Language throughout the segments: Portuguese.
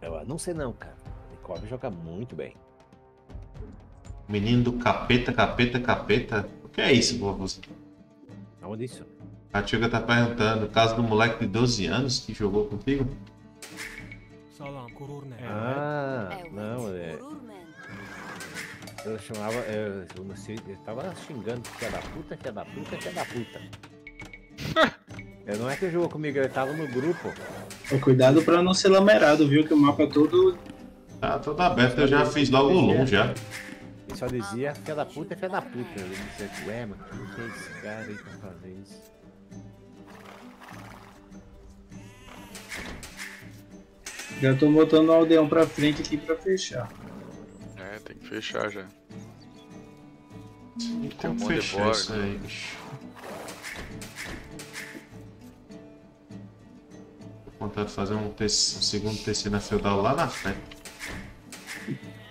Eu não sei não, cara. Nicole joga muito bem. Menino do capeta, capeta, capeta. O que é isso, você? Aonde isso? A Tiga tá perguntando, caso do moleque de 12 anos que jogou contigo? Ah, não, é. Eu chamava. Eu, eu não sei, eu tava xingando que é da puta, que é da puta, que é da puta. É, não é que jogou comigo, ele tava no grupo. Cuidado pra não ser lamerado, viu? Que o mapa é todo. Tá todo aberto, eu já fiz logo o Lum já. Ele só dizia filha da puta, filha da puta. Eu ué, mano, o que é esse cara aí pra fazer isso? Já tô botando o aldeão pra frente aqui pra fechar. É, tem que fechar já. Tem Tem um que monte de fechar isso aí, bicho. Vontade de fazer um, um segundo na feudal lá na frente.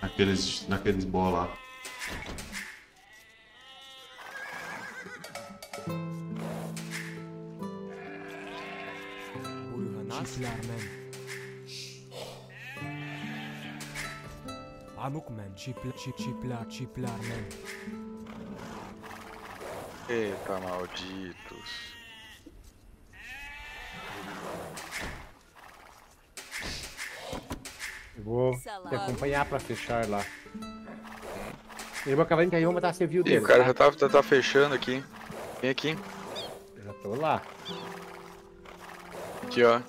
Naqueles, naqueles bola lá. Eita, malditos. Vou te acompanhar pra fechar lá. Ele vai de cair uma, tá? Você viu Ih, dele. o cara tá? já tá, tá, tá fechando aqui. Vem aqui. Eu já tô lá. Aqui, ó.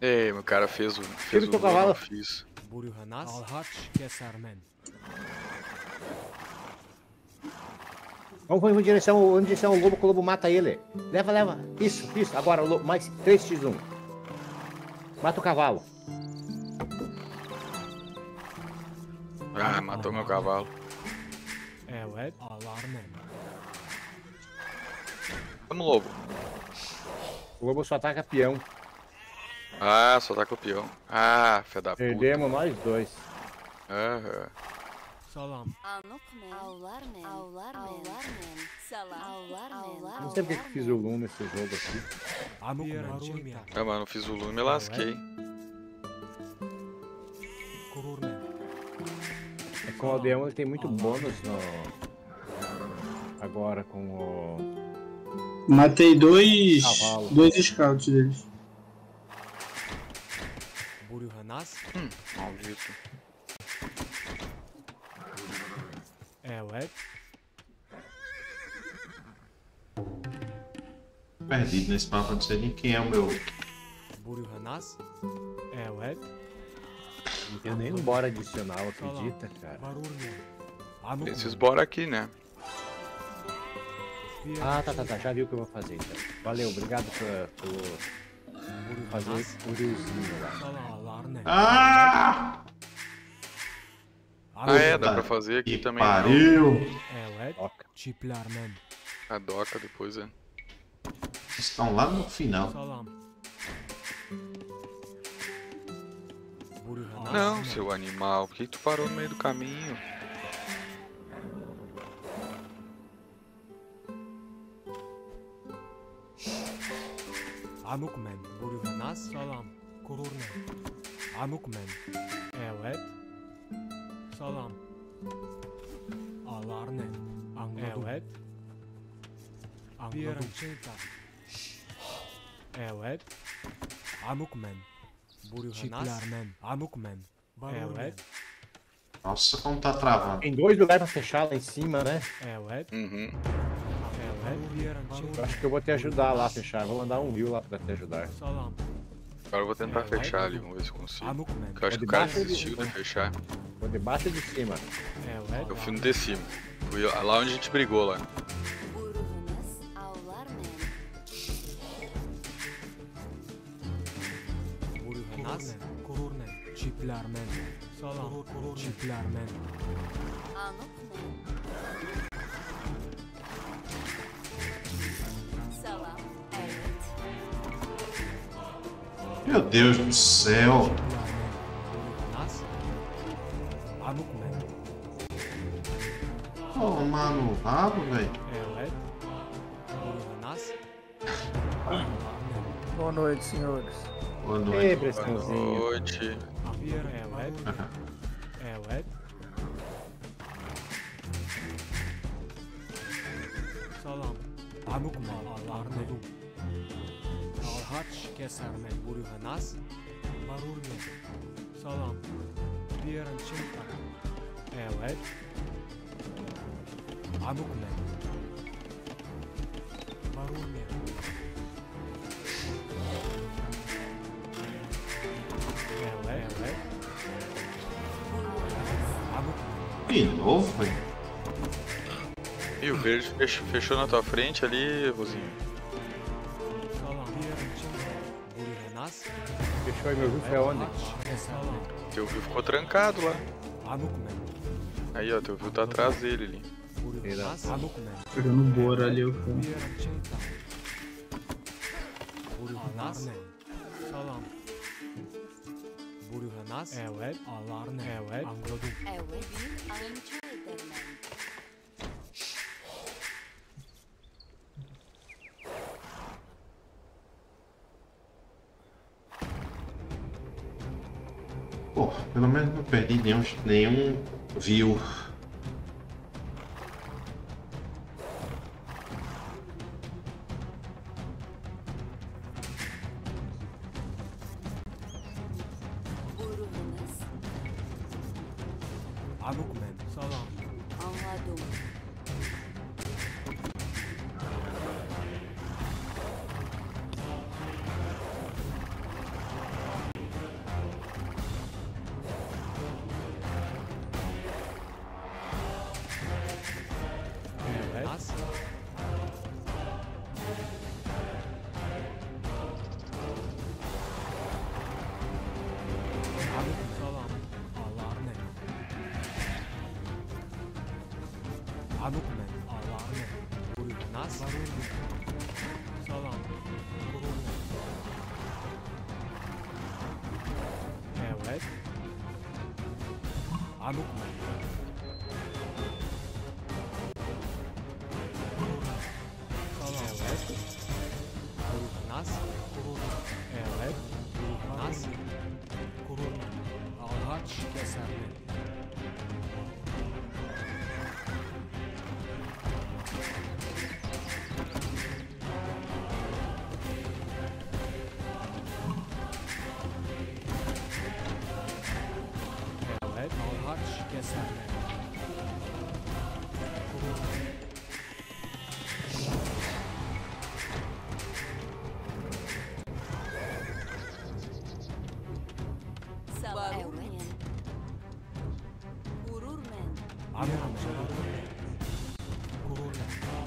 Ei, meu cara fez o. Fez Tira o teu eu cavalo. não fiz. Vamos, vamos em direção, em direção ao lobo, que o lobo mata ele. Leva, leva. Isso, isso. Agora, o lobo, mais 3x1. Mata o cavalo. Ah, matou meu cavalo. Evet, alarmen. Vamos, lobo. O lobo só ataca peão. Ah, só com o peão. Ah, fé da puta. Perdemos nós dois. Aham. Salam. Não sei porque que fiz o Lum nesse jogo aqui. Amukmen, çipler. Ah, mano, fiz o lume e lasquei. É com o Aldeão ele tem muito bônus no. Agora com o. Matei dois. Cavalo. dois scouts deles. Hum, maldito. Evet. Perdido nesse mapa, não sei nem quem é o meu. Burhanas, evet. Não tem nem um bora adicional, acredita, cara? Varurmen. Amukmen. Esses bora aqui, né? Ah, tá, tá, tá. Já viu o que eu vou fazer então. Valeu, obrigado por, por fazer o riozinho lá. Ah! Ah, é, dá Puta pra fazer aqui Que também. não. pariu! Toca. çiplermen. A doca depois, é. Estão lá no final. Não, seu animal, por que tu parou no meio do caminho? Amukmen, Burhanas, salam. Kururmen. Amukmen. Evet. Salam. Alarne. Anladım. Evet. Anladım. Evet. Amukmen. Burhanas. Çiplermen. Amukmen. Evet. Nossa, como tá travando. Tem dois lugares pra fechar lá em cima, né? Evet. Uhum. Evet. Eu acho que eu vou te ajudar lá a fechar. Vou mandar um rio lá pra te ajudar. Salam. Agora eu vou tentar fechar ali, vamos ver se consigo. Amukmen. Porque eu acho É que o cara de desistiu de fechar. Vou debaixo ou de cima? Evet. Eu fui no de cima. Fui lá onde a gente brigou lá. Burhanas. Kururmen. Çiplermen. Salam. Çiplermen. Meu Deus do céu! Tomar no rabo, velho. Boa noite, senhores. Boa Ei, noite. Boa pressãozinha. noite. Bir evet. Evet. Salam. Anukma Allah'ın Alhaç keserme buruhanas. Barurne. Salam. Bir çinta. Evet. Anukme. Barurne. Evet. Evet. Anukme. De novo, velho? E o verde fech- fechou na tua frente ali, Rosinho. Fechou aí meu rifle é onde? Teu viu ficou trancado lá. Anukme. Aí, ó, teu viu tá atrás dele ali. Anukme. Pegando bora ali, o cara. Bir çinta. Buruhanas. Salam. Buruhanas. Evet. Perdi nenhum, nenhum view.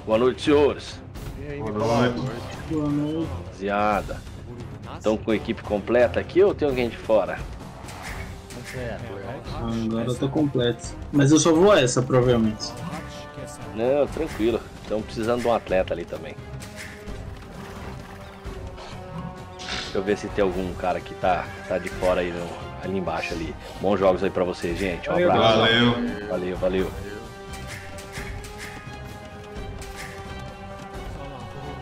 Boa noite, senhores. E aí, Boa noite. Boa noite. Rapaziada. Buruhanas. Estão com a equipe completa aqui ou tem alguém de fora? é, Agora eu tô completo. Mas eu só vou essa, provavelmente. Não, tranquilo. Estamos precisando de um atleta ali também. Deixa eu ver se tem algum cara que tá, tá de fora aí no- ali embaixo ali. Bons jogos aí pra vocês, gente. Um Valeu, abraço. Valeu. Valeu, valeu.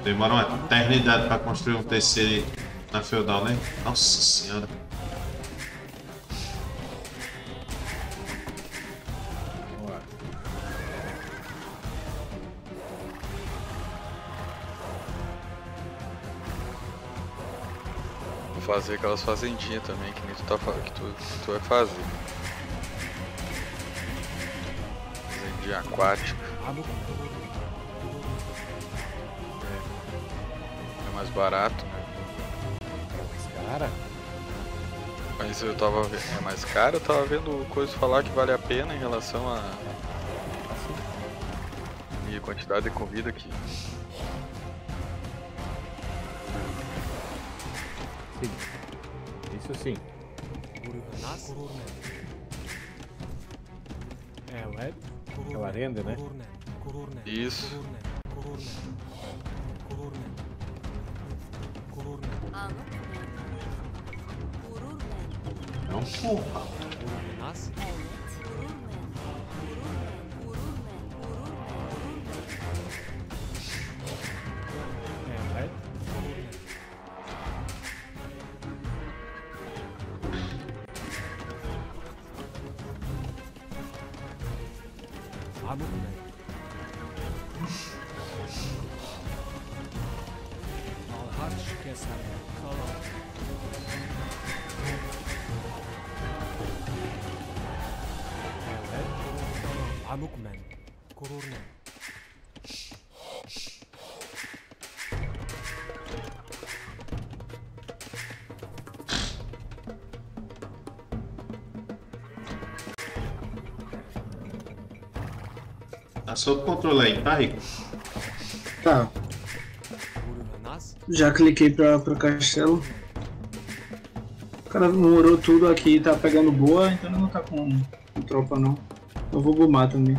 Demora uma eternidade pra construir um terceiro na feudal, né? Nossa senhora. Fazer aquelas fazendinhas também, que nem tu, tá, que tu, que tu vai fazer. Fazendinha aquática. É mais barato, né? Cara, Mas eu tava vendo. É mais caro, eu tava vendo coisas falar que vale a pena em relação a. E a quantidade de comida que. Isso sim. Buruhanas. Kurulmen. Evet. Aquela renda, né? Kurulmen. Kurulmen. Isso. Não, porra. Buruhanas. Tá sob controle aí, tá, Rico? Tá, já cliquei pra, pro castelo. O cara morou tudo aqui, tá pegando boa, então não tá com, com tropa não. Eu vou bumar também.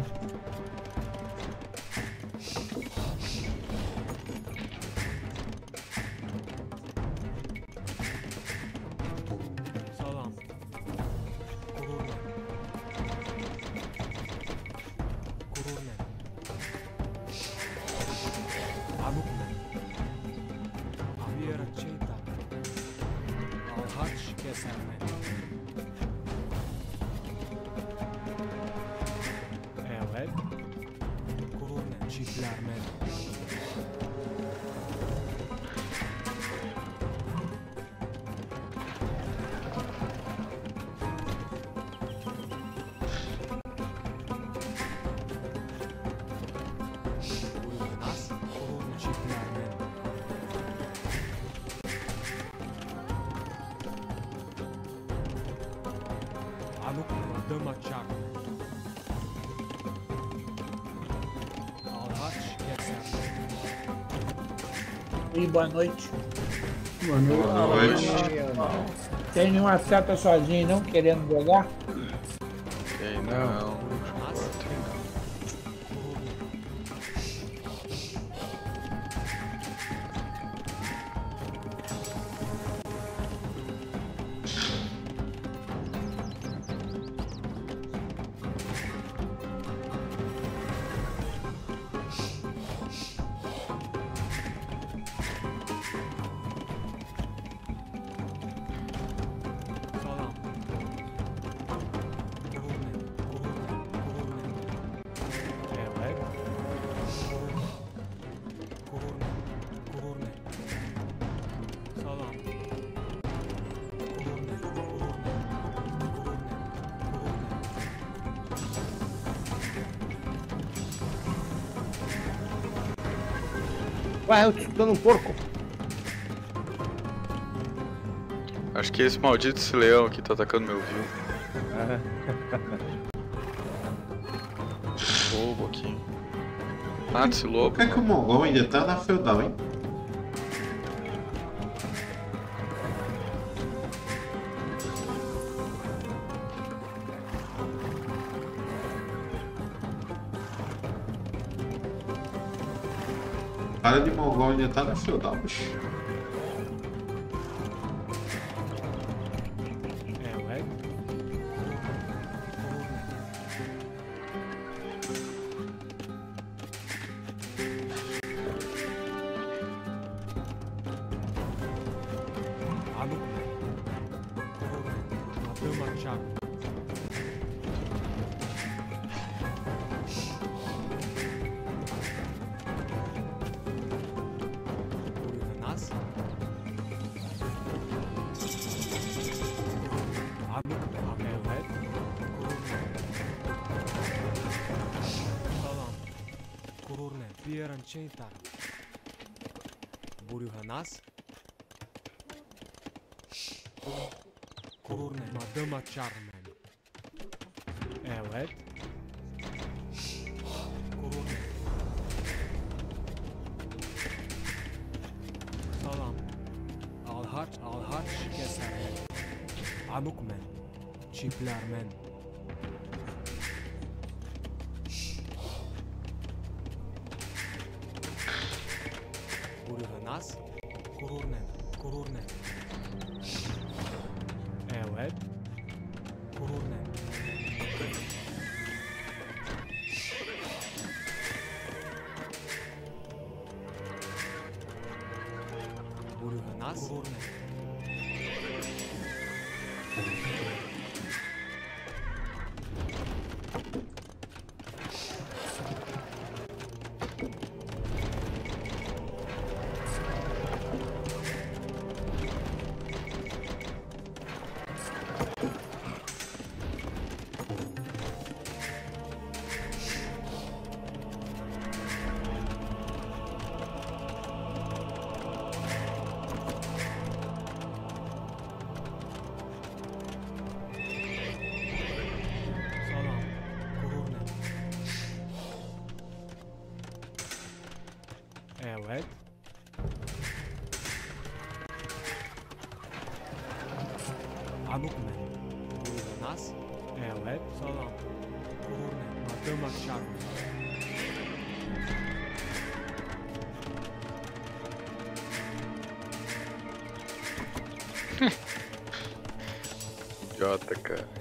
Amukmen. Dămăceac. Alhaç Kesermen. E boa noite. Boa noite. Boa noite. Tem nenhuma seta sozinho não querendo jogar? Ué, eu tô escutando um porco. Acho que é esse maldito esse leão aqui tá atacando meu view. Lobo aqui. Mata esse Por lobo. que, é que o Mongol ainda tá na feudal, hein? Cara de Mongol Yeran Çeytan. Buruhanas. Kurne madıma çarmen. Evet. Kurne. Salam. Alhaç alhaç keser. Amukmen. Çiplermen. Gurur ne? Evet. Gurur ne? Gurur ne? Gurur ne? Idiota, cara.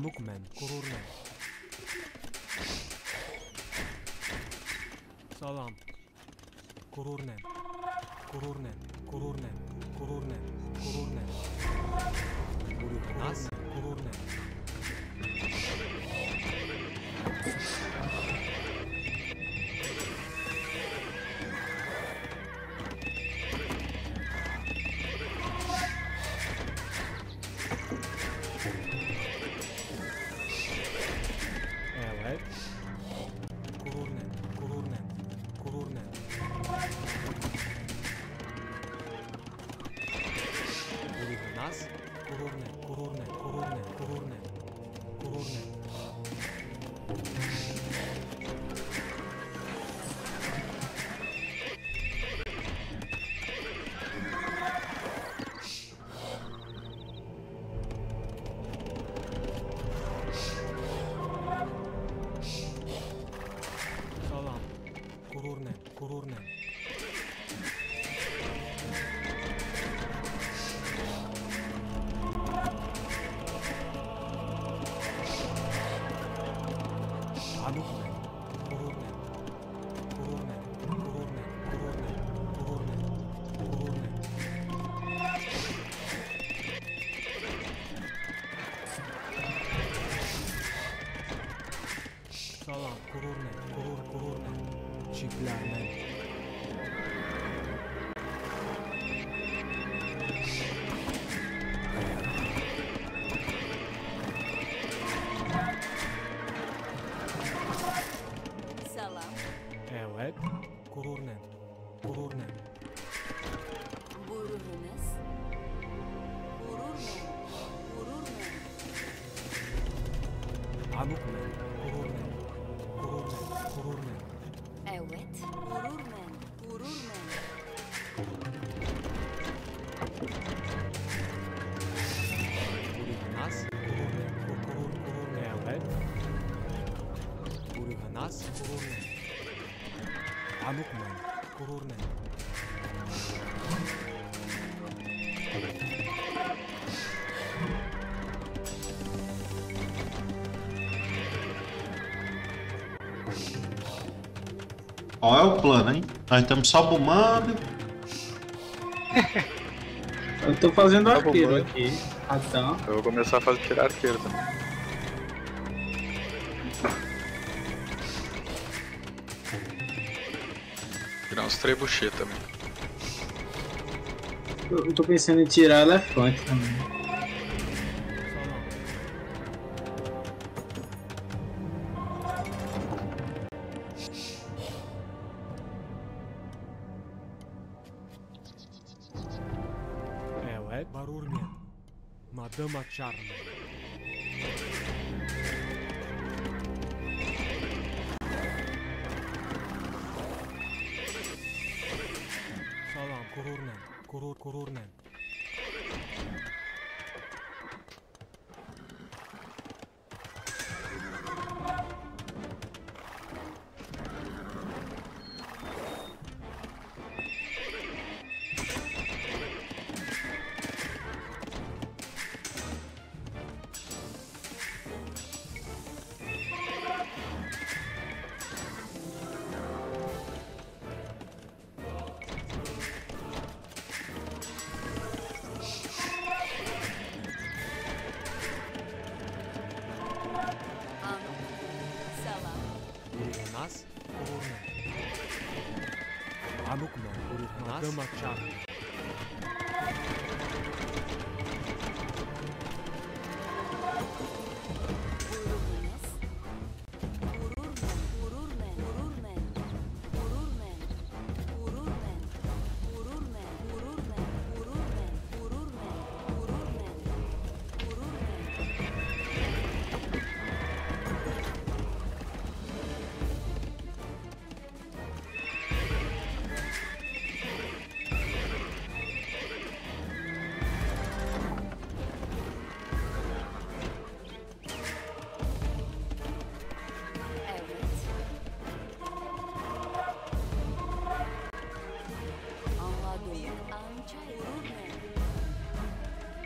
Mugman, Kororun. Salam. Korornem. Korornem. Korornem. Korornem. Allah gurur ne? Gurur? Qual é o plano, hein? Nós estamos só bumando. Eu tô fazendo Tá arqueiro aqui. Ratão. Eu vou começar a fazer tirar arqueiro também. Tirar uns trebuchet também. Eu eu tô pensando em tirar elefante também.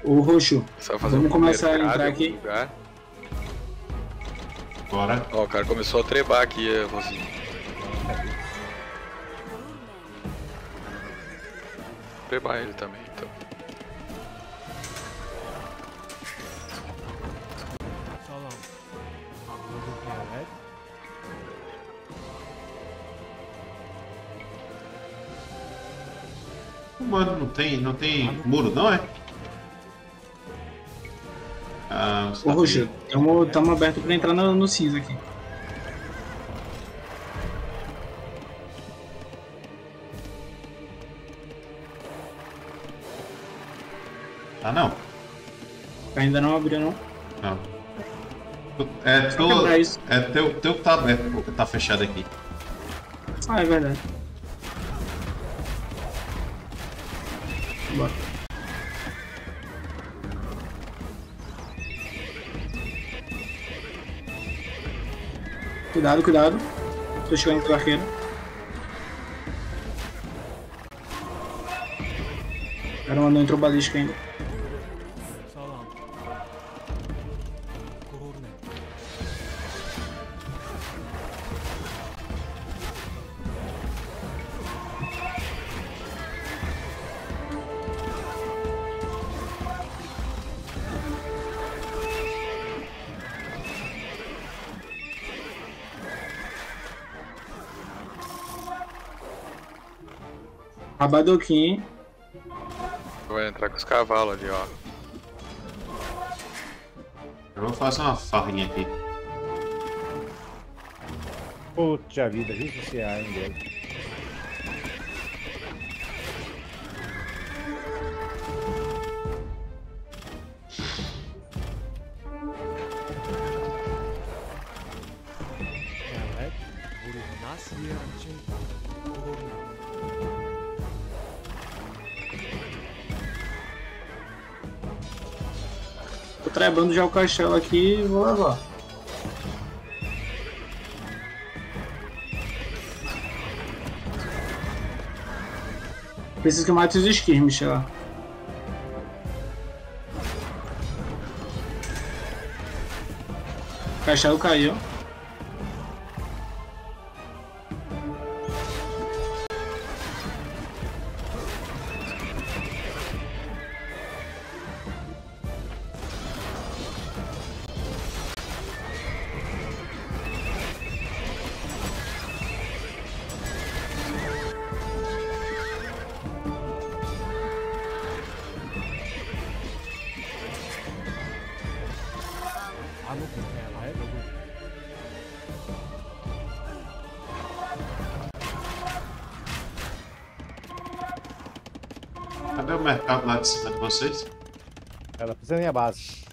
Ô Roxo, Vamos um começar a entrar aqui. Lugar. Bora. Ó, o cara começou a trebar aqui, é, Rosinho. Trebar ele também, então. Eled. Mano, não tem, não tem muro, não é? Ô Roxo, estamos abertos pra entrar no, no cinza aqui. Ah, não. Ainda não abriu não. Não. É, tu, é teu, teu que tá aberto, que tá fechado aqui. Ah, é verdade. Bora. Cuidado, cuidado. Tô chegando pro arqueiro. Caramba, não entrou balística ainda. Abadoquim. Vai entrar com os cavalos ali, ó. Eu vou fazer uma farrinha aqui. Puta vida, justiciar, hein, Greg. Trebando já o castelo aqui e vou levar. Preciso que mate os skirmish lá. O castelo caiu. Cadê o mercado lá de cima de vocês? Ela precisa da minha base.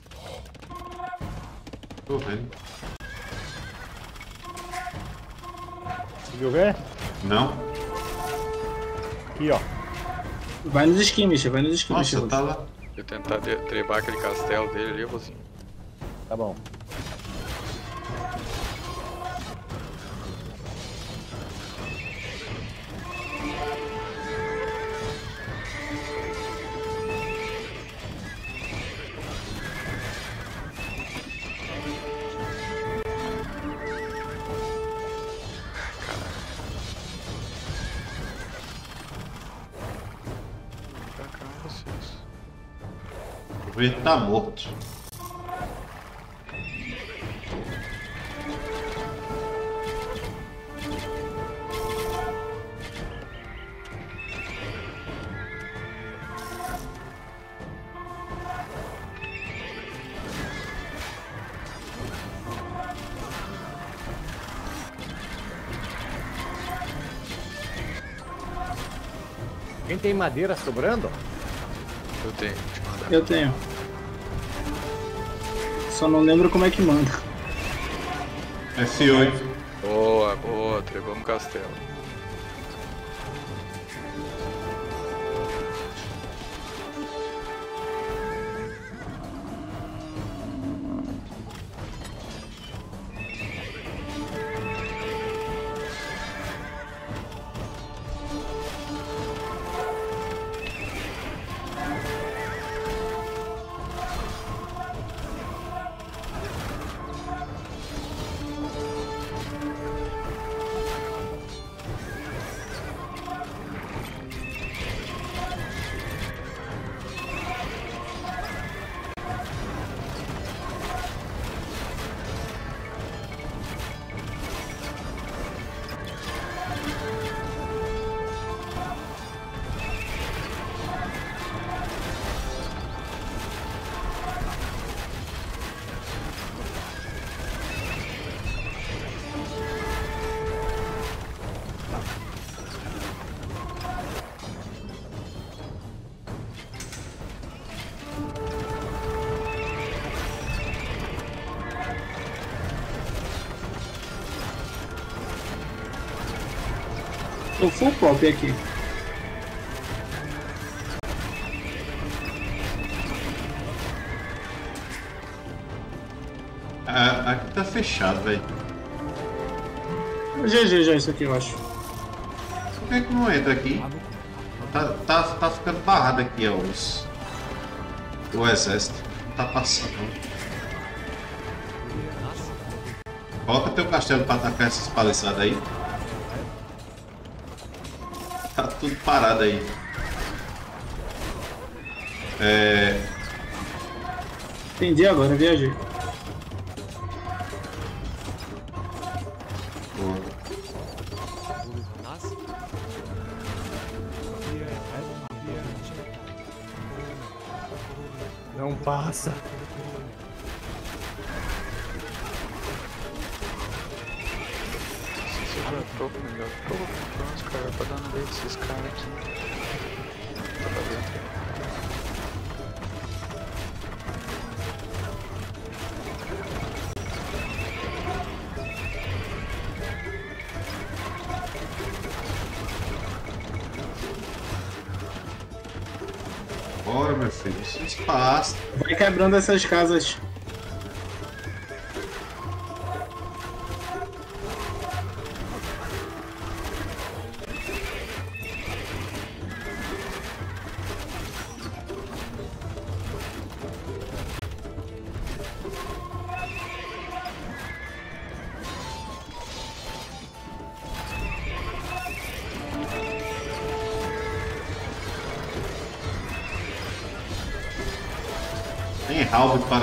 Tô vendo. Conseguiu ver? Não? Aqui, ó. Vai nos skins, vai nos skins. Nossa, tá lá. Eu tentar trebar aquele castelo dele ali, Rosinho. Tá bom. Verde tá morto. Quem tem madeira sobrando? Eu tenho. Eu tenho. Só não lembro como é que manda. F8. Boa, boa, trebamos o castelo. Tô full pop aqui. Ah, aqui tá fechado, velho. GG já isso aqui, eu acho. Por que que não entra aqui? Tá, tá, tá ficando barrado aqui, ó, os... O exército. Não tá passando. Coloca teu castelo pra atacar essas paliçadas aí. Tá tudo parado aí. É... Entendi agora, viajei. Não passa. Quebrando essas casas.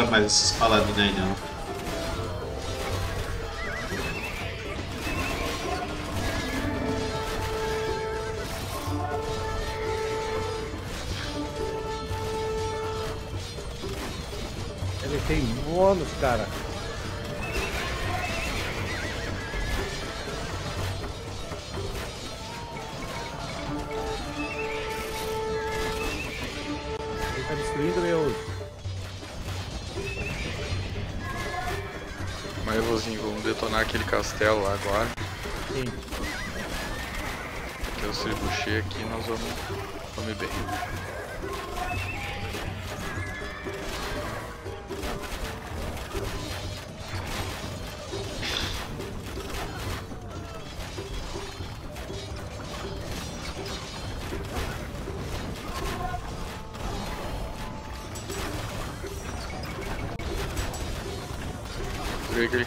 Mais esses paladinos aí, não. Ele tem bônus, cara. Vamos detonar aquele castelo lá agora. Sim. Eu se buchei aqui nós vamos, ir bem.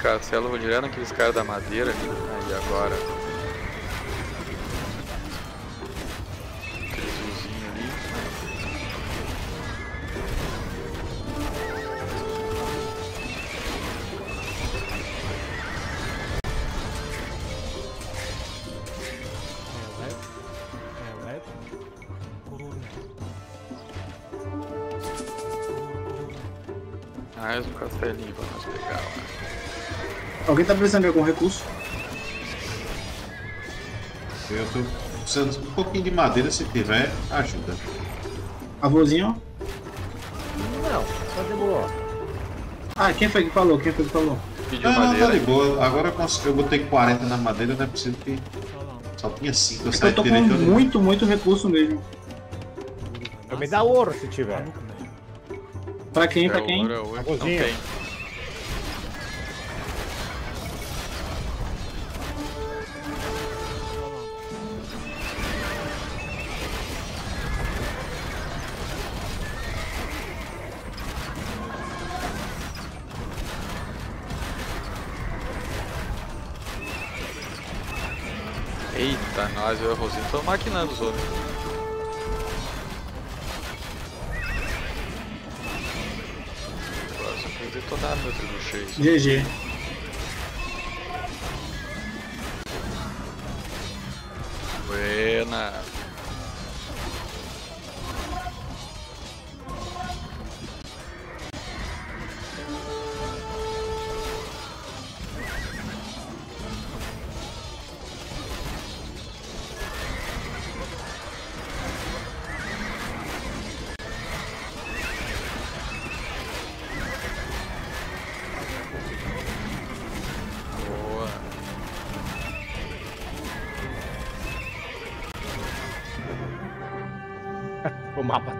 Destruir aquele castelo, vou direto naqueles caras da madeira ali. Aí agora. Precisando de algum recurso? Eu tô precisando de um pouquinho de madeira, se tiver, ajuda. Avôzinho? Não, só de boa. Ah, quem foi que falou? Quem foi que falou? Pediu Não, não, tá madeira. de boa. Agora eu, consegui, eu botei 40 na madeira, não é preciso que. Só tinha 5, eu É saí eu tô com muito, muito recurso mesmo. Eu me dá ouro se tiver. Pra quem? É Pra quem? ouro, é ouro. Avôzinho. Eita, nós e o Rosinho estão maquinando os outros. Agora só tem que detonar meu tribucheio. GG.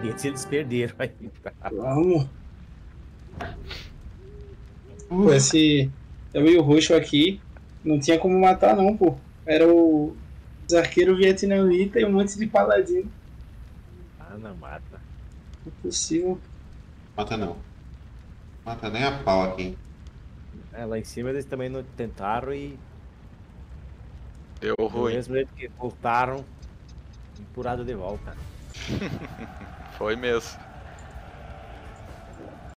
Deles eles perderam aí. Vamos. Pô, esse. Eu e o roxo aqui. Não tinha como matar, não, pô. Era o. Os arqueiros vietnamita e um monte de paladino. Ah, não mata. Impossível. Mata não. Mata nem a pau aqui. É, lá em cima eles também não tentaram e Deu do ruim. mesmo jeito que voltaram, empurrado de volta. Foi mesmo.